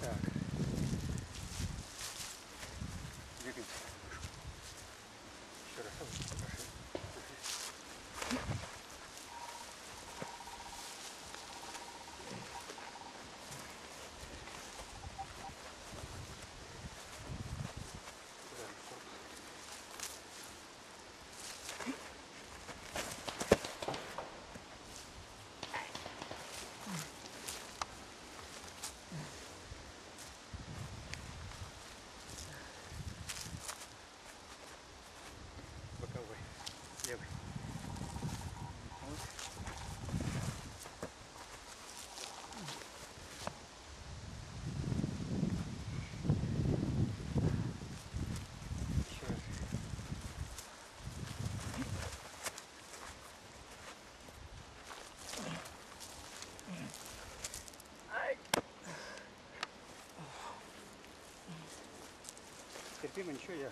Так. Терпимо, ничего, я...